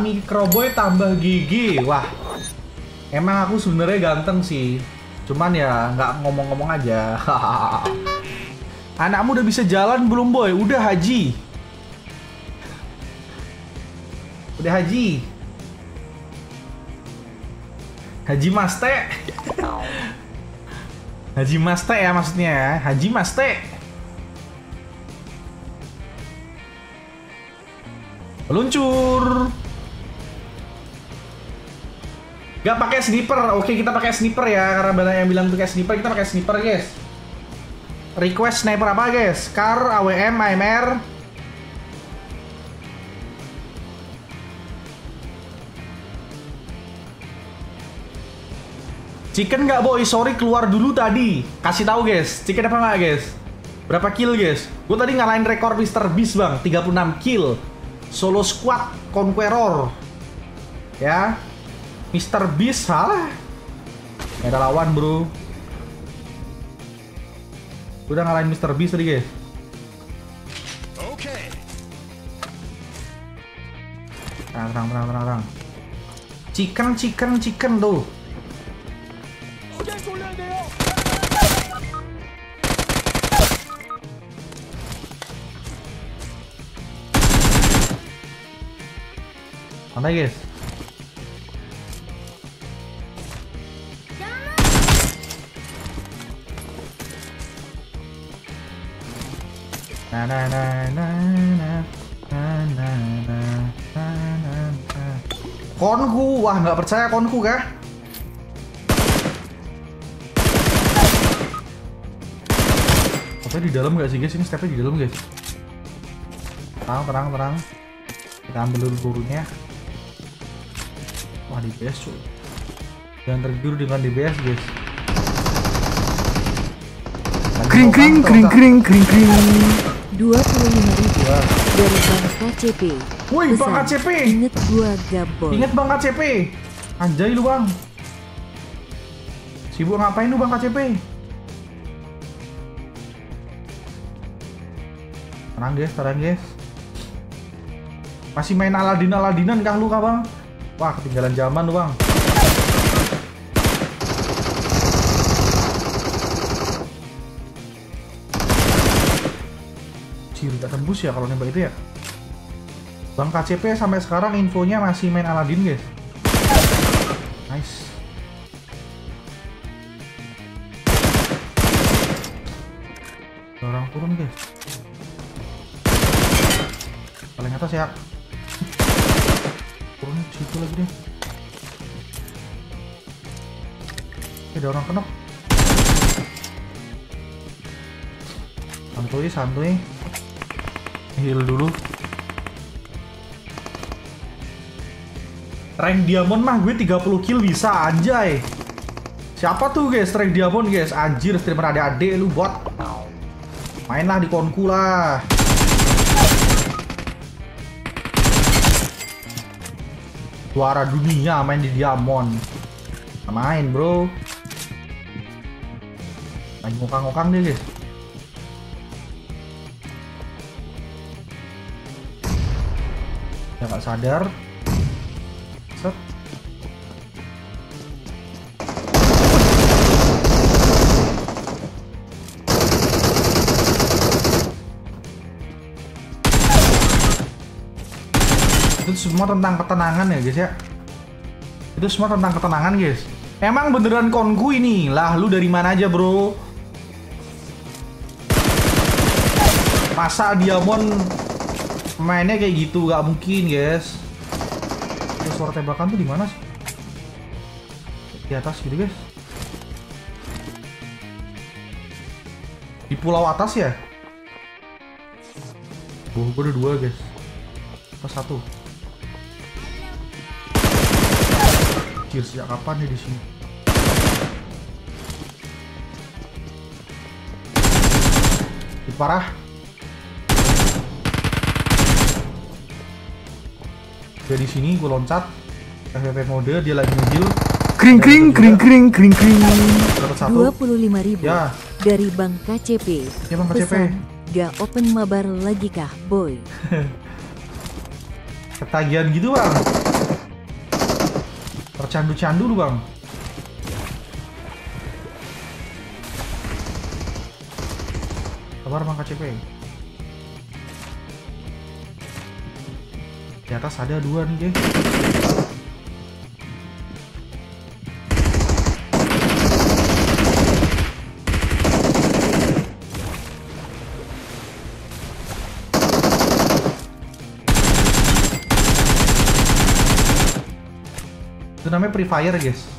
Mi Kroboy tambah gigi. Wah, emang aku sebenarnya ganteng sih. Cuman ya nggak ngomong-ngomong aja. Anakmu udah bisa jalan belum boy? Udah haji. Udah haji. Haji Maste. Haji Maste ya maksudnya ya. Haji Maste. Meluncur. Gak pakai sniper. Oke, kita pakai sniper ya karena banyak yang bilang pakai sniper, kita pakai sniper, guys. Request sniper apa, guys? Car, AWM, AMR. Chicken nggak boy, sorry keluar dulu tadi. Kasih tahu guys, chicken apa nggak guys? Berapa kill guys? Gue tadi ngalahin rekor Mr. Beast bang, 36 kill. Solo squad Conqueror. Ya, Mr. Beast salah. Gak ada lawan bro. Udah ngalahin Mr. Beast tadi guys. Okay. Terang, terang, terang, terang, terang. Chicken, chicken, chicken tuh. Mana guys? Na na na na na na na na na na na. Konku, wah nggak percaya konku kah? Apa di dalam nggak sih guys? Ini stepnya di dalam guys. Terang, terang, terang. Kita ambil dulu gurunya. Wah di BS cuy. Jangan tergiur dengan DBS guys. Kring kring kring kring kring kring. 25.000 Ya. dari Bang KCP. Woi, Bang KCP. Inget gua gabon. Ingat Bang KCP. Anjay lu Bang. Sibuk ngapain lu Bang KCP? Tenang guys, tenang guys. Masih main Aladin Aladinan kah lu kah Bang? Wah, ketinggalan zaman lu Bang. Ciri tak tembus ya kalau nembak itu ya. Bang KCP sampai sekarang infonya masih main Aladin guys. Nice. Orang turun guys. Paling atas ya. Turun situ lagi deh. Oke, ada orang kenok. Santuy, santuy. Heal dulu. Rank diamond mah gue 30 kill bisa anjay. Siapa tuh guys rank diamond guys? Anjir streamer adik-adik lu bot. Mainlah di konku lah. Juara dunia main di diamond. Main bro. Lagi ngokang-ngokang dia guys. Ya nggak sadar. Set. Itu semua tentang ketenangan ya guys ya. Itu semua tentang ketenangan guys. Emang beneran konku ini? Lah lu dari mana aja bro? Masa Diamond mainnya kayak gitu? Gak mungkin guys. Ada suara tembakan tuh di mana sih? Di atas gitu guys. Di pulau atas ya? Oh, gue ada dua guys. Atas satu. Anjir, sejak kapan nih di sini? Parah. Dia di sini, gue loncat. FVP mode, dia lagi ngeheal. Kring kring kring kring kring kring. Dapat satu. 25.000 Ya, dari Bang KCP. ya bang KCP. Pesan, gak open mabar lagi kah, boy? Ketagihan gitu bang. candu-candu lu bang. Sabar bang KCP. Di atas ada dua nih guys. Itu namanya Free Fire guys.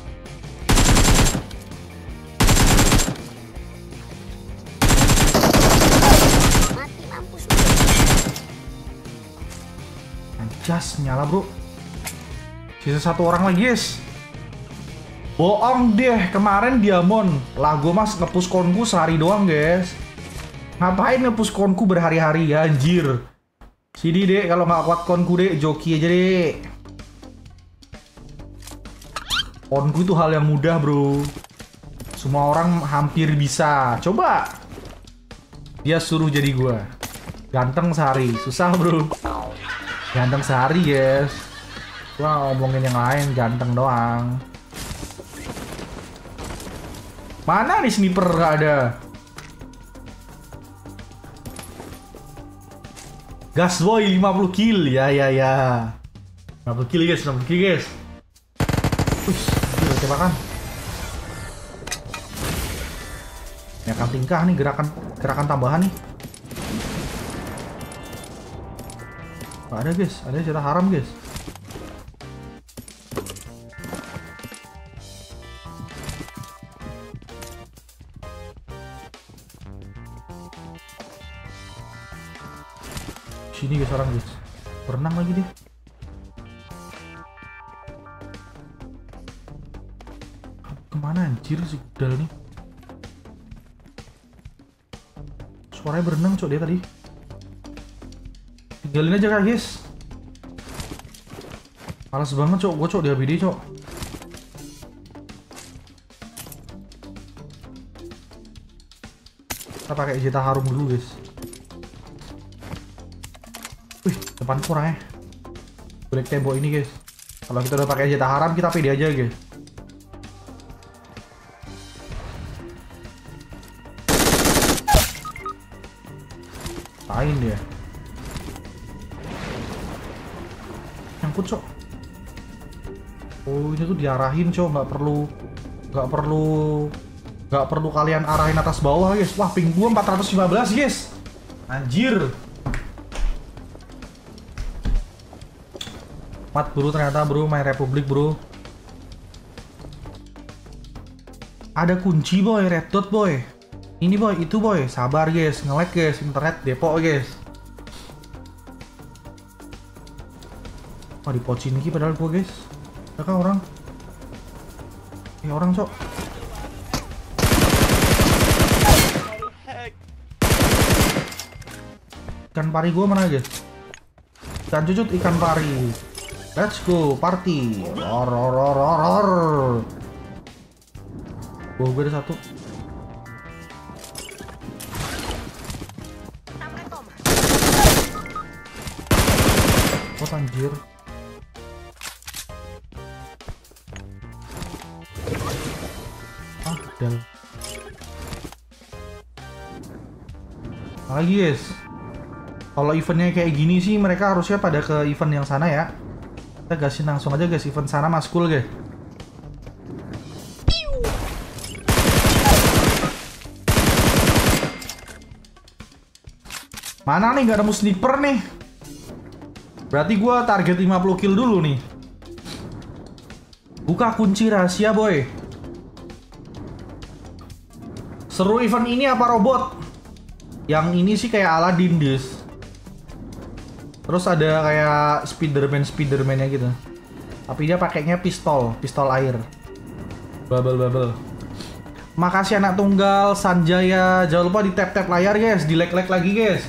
Anjas nyala bro. Sisa satu orang lagi guys. Bohong deh kemarin Diamond lah gue mas ngepush konku sehari doang guys. Ngapain ngepush konku berhari-hari ya anjir. Sini deh kalau nggak kuat konku deh joki aja deh. Konku itu hal yang mudah bro. Semua orang hampir bisa. Coba. Dia suruh jadi gua. Ganteng sehari, susah bro. Ganteng sehari guys. Gua ngomongin yang lain ganteng doang. Mana nih sniper gak ada? Gas boy 50 kill ya ya ya. 50 kill guys, 50 kill guys. Wih, gila tembakan. Ini akan tingkah nih gerakan gerakan tambahan nih. Gak ada guys, ada cerita haram guys. Sini guys orang guys. Berenang lagi dia. Ke mana anjir si Gudal nih? Suaranya berenang cok dia tadi. Tinggalin aja kak guys. Males banget cok, gue cok di ABD cok. Kita pakai jeta harum dulu guys. Wih, depan kurang ya. Black tembok ini guys. Kalau kita udah pakai jeta haram, kita pede aja guys. Tain dia. Nyangkut cok. Oh ini tuh diarahin cok, nggak perlu, nggak perlu, nggak perlu kalian arahin atas bawah guys. Wah ping gua 415 guys. Anjir. Mat bro ternyata bro main Republik bro. Ada kunci boy, red dot boy. Ini boy, itu boy, sabar guys, nge-lag guys, internet depok guys. Oh di Pochinki padahal gua guys. Ada orang? Eh orang cok. Ikan pari gua mana guys? Ikan cucut ikan pari. Let's go party. Ror ror ror gue ada satu. What anjir? Lagi guys. Kalau eventnya kayak gini sih mereka harusnya pada ke event yang sana ya. Kita gasin langsung aja guys event sana maskul guys. Mana nih nggak nemu sniper nih? Berarti gua target 50 kill dulu nih. Buka kunci rahasia boy. Seru event ini apa robot? Yang ini sih kayak Aladdin dis. Terus ada kayak Spiderman Spiderman-nya gitu. Tapi dia pakainya pistol, pistol air. Bubble bubble. Makasih anak tunggal Sanjaya. Jangan lupa di tap-tap layar guys, di like-like lagi guys.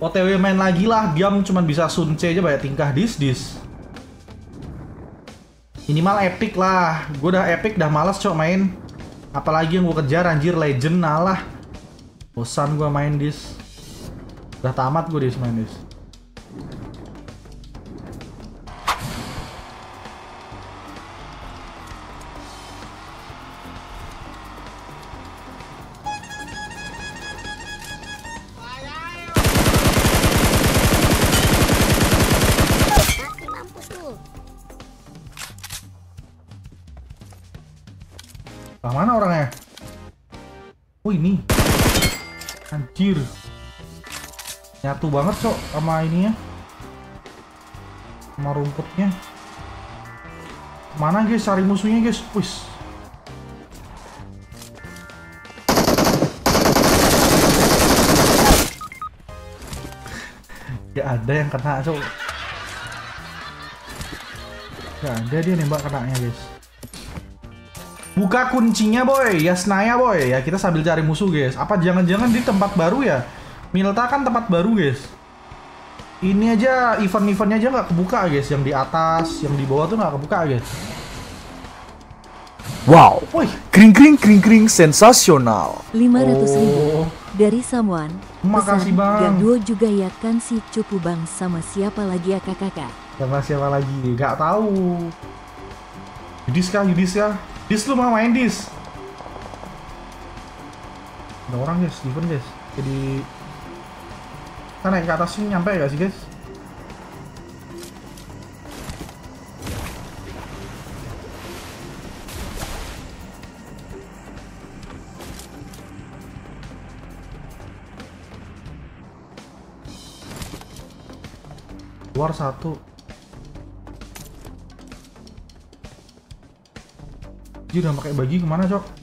OTW main lagi lah, diam cuman bisa sun C aja banyak tingkah dis dis. Minimal epic lah, gue udah epic dah males cok main. Apalagi yang gue kejar anjir legend nalah. Bosan gue main dis. Udah tamat gue dis main dis. Nyatu banget cok sama ininya. Sama rumputnya. Mana guys cari musuhnya guys? Wis. Ya ada yang kena cok. Ya ada dia nembak kenanya guys. Buka kuncinya boy, ya Senaya boy. Ya kita sambil cari musuh guys. Apa jangan-jangan di tempat baru ya? Milta kan tempat baru guys. Ini aja event-eventnya aja nggak kebuka guys. Yang di atas, yang di bawah tuh nggak kebuka guys. Wow. Woi, Kring kring kring kring sensasional. 500 ribu Oh. dari someone. Makasih, Pesan, Bang. Gaduo juga ya kan si cupu bang sama siapa lagi ya kakak sama siapa lagi? Nggak tahu. Yudis kah? Yudis kah? Dis lu mau main Dis? Ada orang guys, event guys. Jadi kita naik ke atas sini nyampe gak sih guys? Luar satu. Dia udah pakai bagi ke mana cok?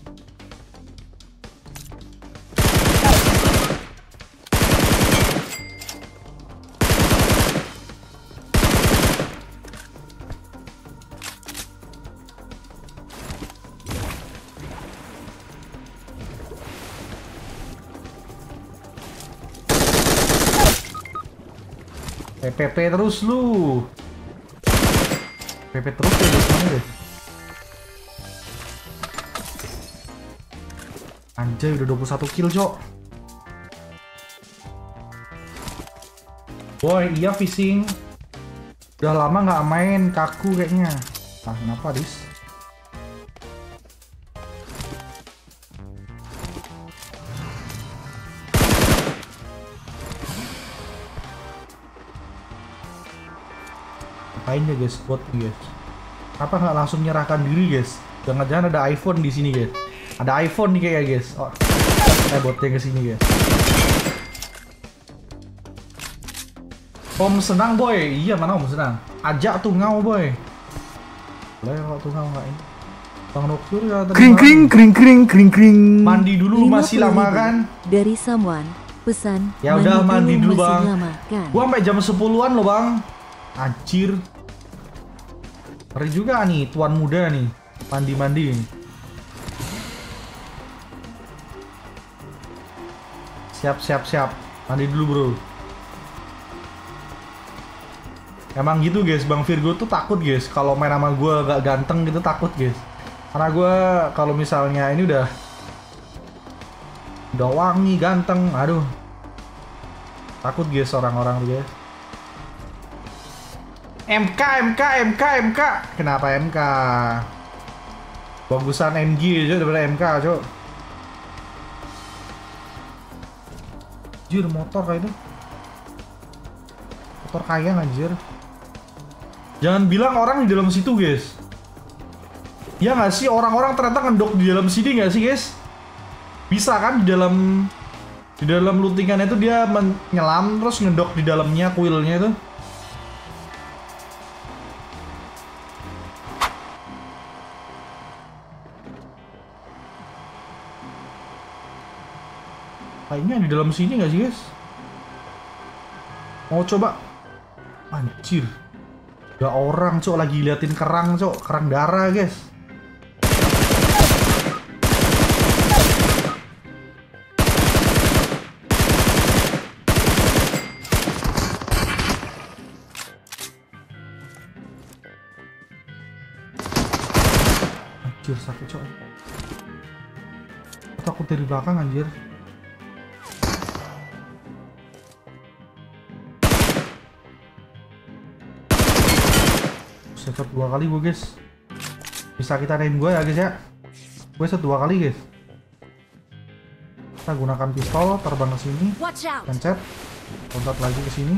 PPP terus lu. PP terus ya mana guys? Anjay udah 21 kill cok Boy iya fishing Udah lama nggak main kaku kayaknya Nah kenapa dis Ngapain ya guys nih, guys Kenapa nggak langsung nyerahkan diri guys Jangan-jangan ada iPhone di sini guys ada iPhone nih kayaknya guys. Oh, eh botnya ke sini guys. Om senang boy, iya mana om senang? Ajak tuh ngau boy. Boleh kalau tuh ngau nggak ini? Bang Noktur ya tadi Kring kring kring kring kring kring. Mandi dulu masih 50 lama kan? Dari someone. Pesan. Ya udah, mandi dulu, Bang. lama kan? Gua sampai jam 10-an loh bang. Anjir. Ngeri juga nih tuan muda nih. Mandi-mandi. Siap siap siap. Mandi dulu bro. Emang gitu guys, Bang Virgo tuh takut guys kalau main sama gue gak ganteng gitu takut guys. Karena gue kalau misalnya ini udah udah wangi ganteng, aduh takut guys orang-orang tuh guys. MK MK MK MK kenapa MK? Bagusan MG aja daripada MK cok. Anjir motor kayak itu? Motor kayang anjir. Jangan bilang orang di dalam situ guys. Ya nggak sih? Orang-orang ternyata ngendok di dalam sini nggak sih guys? Bisa kan di dalam Di dalam lootingan itu dia menyelam terus ngedok di dalamnya kuilnya itu Kayaknya di dalam sini nggak sih guys? Mau coba? Anjir. Ada orang cok lagi liatin kerang cok, kerang darah guys. Anjir sakit cok. Aku takut dari belakang anjir. Set dua kali gue guys Bisa kita naik gue ya guys ya Gue set dua kali guys Kita gunakan pistol terbang ke sini! Pencet Loncat lagi ke sini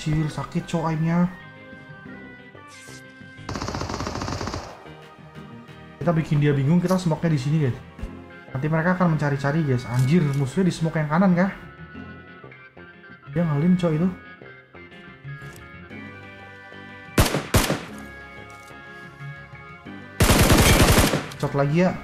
Cir sakit cowok aimnya Kita bikin dia bingung, kita smoke-nya di sini, guys. Nanti mereka akan mencari-cari, guys. Anjir, musuhnya di smoke yang kanan kah? Dia ngalim, coy itu. Shot lagi ya.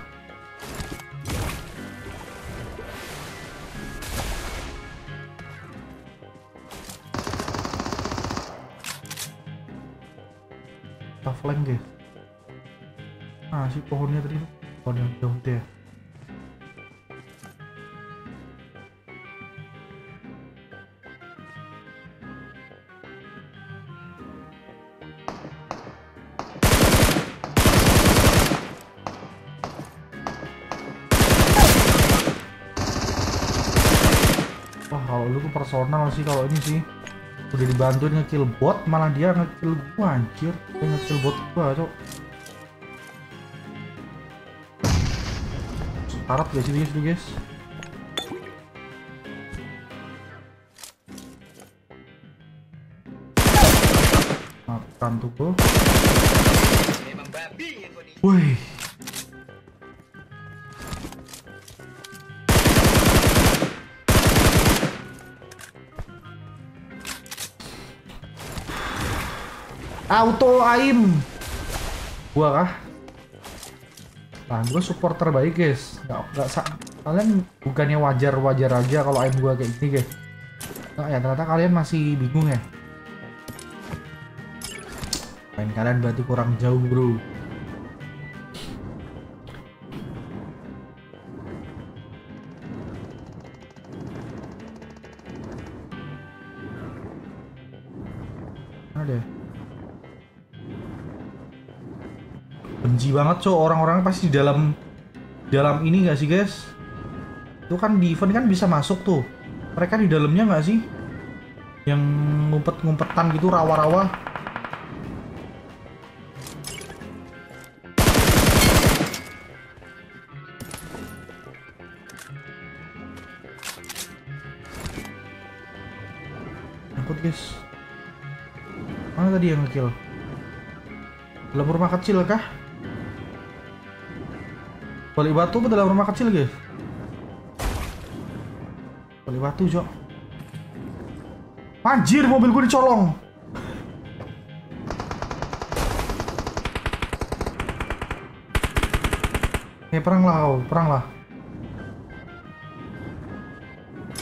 Kalau lu tuh personal sih kalau ini sih. Udah dibantuin ngekill bot malah dia ngekill gua anjir. Dia ngekill bot gua cok. Syarat gak sih guys tuh guys. Makan tuh gua Auto aim. Gua kah? Nah, gua support terbaik, guys. Gak, gak kalian bukannya wajar-wajar aja kalau aim gua kayak gini, guys. Nah, ya ternyata kalian masih bingung ya. Main kalian berarti kurang jauh, bro. Banget cok. Orang-orang pasti di dalam dalam ini nggak sih guys? Itu kan di event kan bisa masuk tuh. Mereka di dalamnya nggak sih? Yang ngumpet-ngumpetan gitu rawa-rawa. Angkut guys. Mana tadi yang ngekill? Dalam rumah kecil kah Balik batu ke dalam rumah kecil guys. Balik batu, Jok. Anjir, mobil gue dicolong. Eh, perang lah kau, perang lah.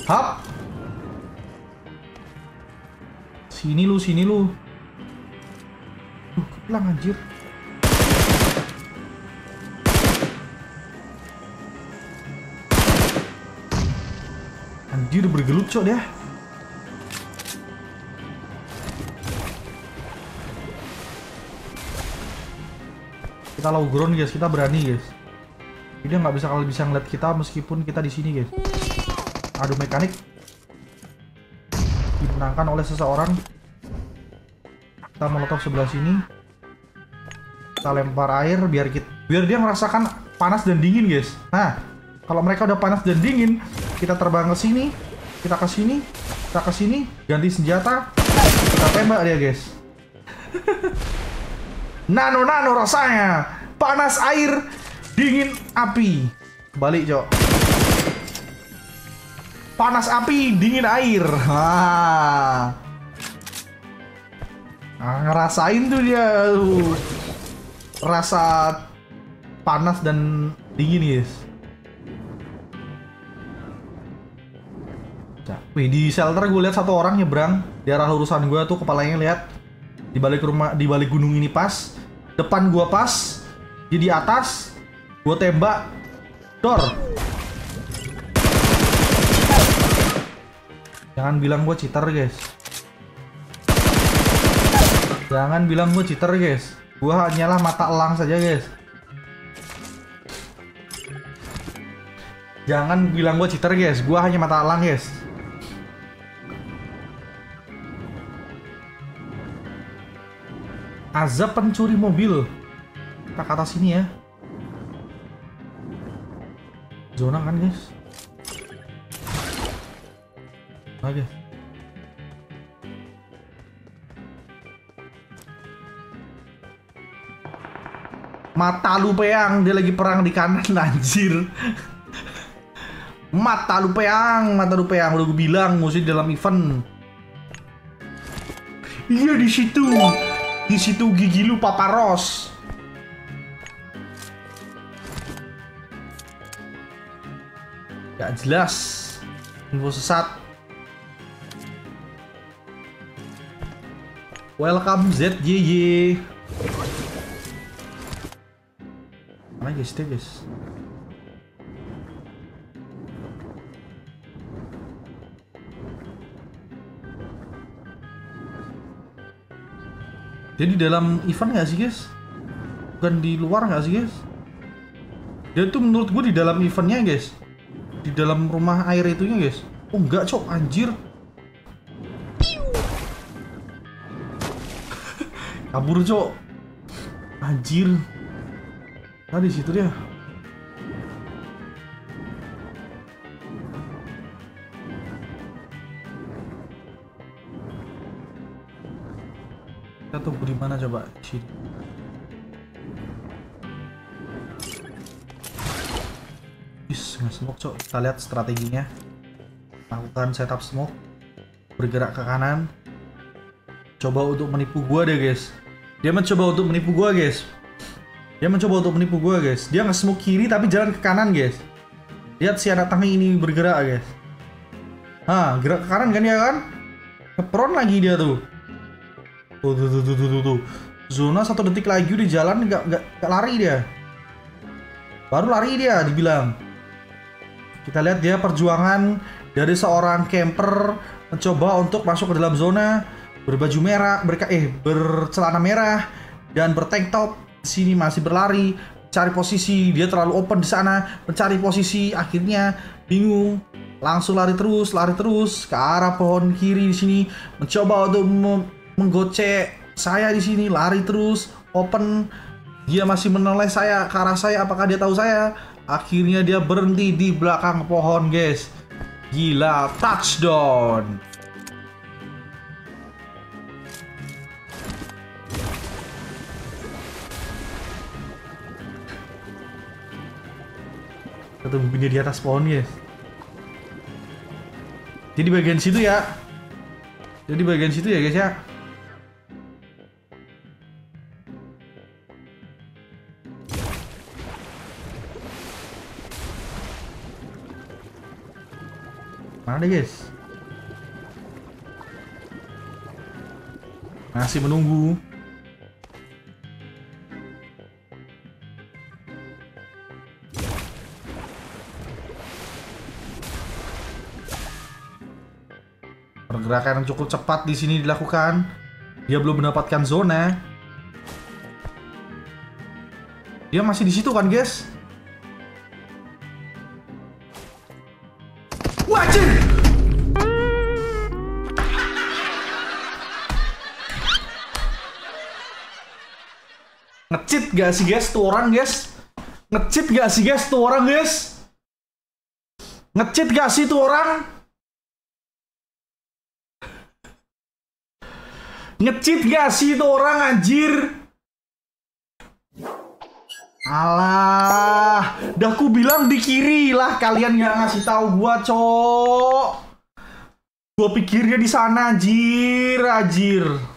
Hap. Sini lu, sini lu. Duh, kepelang anjir. Anjir bergelut cok dia. Kita low ground guys, kita berani guys. Dia nggak bisa kalau bisa ngeliat kita meskipun kita di sini guys. Aduh mekanik dimenangkan oleh seseorang. Kita molotov sebelah sini. Kita lempar air biar kita biar dia merasakan panas dan dingin guys. Nah, kalau mereka udah panas dan dingin, kita terbang ke sini, kita ke sini, kita ke sini, ganti senjata, kita tembak dia, guys. nano nano rasanya, panas air, dingin api. Balik, Cok. Panas api, dingin air. Ah. Nah, ngerasain tuh dia tuh. Rasa panas dan dingin, guys. Wih di shelter gue lihat satu orang nyebrang. Di arah lurusan gue tuh kepalanya lihat di balik rumah di balik gunung ini pas. Depan gue pas. Dia di atas. Gue tembak. Dor. Jangan bilang gue cheater guys. Jangan bilang gue cheater guys. Gue hanyalah mata elang saja guys. Jangan bilang gue cheater guys. Gue hanya mata elang guys Azab pencuri mobil. Kita ke atas sini ya. Zona kan guys? Oke. Mata lu peang, dia lagi perang di kanan anjir. Mata lu peang, mata lu peang udah gue bilang di dalam event. Iya di situ. Di situ gigi lu paparos. Gak jelas. Info sesat. Welcome ZYY. Mana guys guys? Dia di dalam event nggak sih guys? Bukan di luar nggak sih guys? Dia tuh menurut gue di dalam eventnya guys. Di dalam rumah air itunya guys. Oh enggak cok. Anjir. Kabur cok. Anjir. Nah situ dia Kita tunggu di mana coba sini Is, smoke cok. Kita lihat strateginya. Lakukan setup smoke. Bergerak ke kanan. Coba untuk menipu gua deh guys. Dia mencoba untuk menipu gua guys. Dia mencoba untuk menipu gua guys. Dia nggak smoke kiri tapi jalan ke kanan guys. Lihat si anak tangi ini bergerak guys. Hah, gerak ke kanan kan ya kan? Ngepron lagi dia tuh. Tuh, tuh, tuh, tuh, tuh, tuh. Zona satu detik lagi di jalan nggak nggak lari dia. Baru lari dia dibilang. Kita lihat dia perjuangan dari seorang camper mencoba untuk masuk ke dalam zona berbaju merah, berka eh bercelana merah dan bertank top. Di sini masih berlari, cari posisi. Dia terlalu open di sana, mencari posisi. Akhirnya bingung, langsung lari terus, lari terus ke arah pohon kiri di sini, mencoba untuk menggocek saya di sini, lari terus, open. Dia masih menoleh saya ke arah saya. Apakah dia tahu saya? Akhirnya dia berhenti di belakang pohon, guys. Gila, touchdown. Tungguin dia di atas pohon, guys. Jadi bagian situ ya. Jadi bagian situ ya, guys ya. Mana guys? Masih menunggu. Pergerakan yang cukup cepat di sini dilakukan. Dia belum mendapatkan zona. Dia masih di situ kan, guys? Wajib! Ngecit gak sih guys tuh orang guys? Ngecit gak sih guys tuh orang guys? Ngecit gak sih tuh orang? Ngecit gak sih tuh orang anjir? Alah, dah ku bilang di kiri lah kalian nggak ngasih tahu gua, cok. Gua pikirnya di sana, anjir, anjir.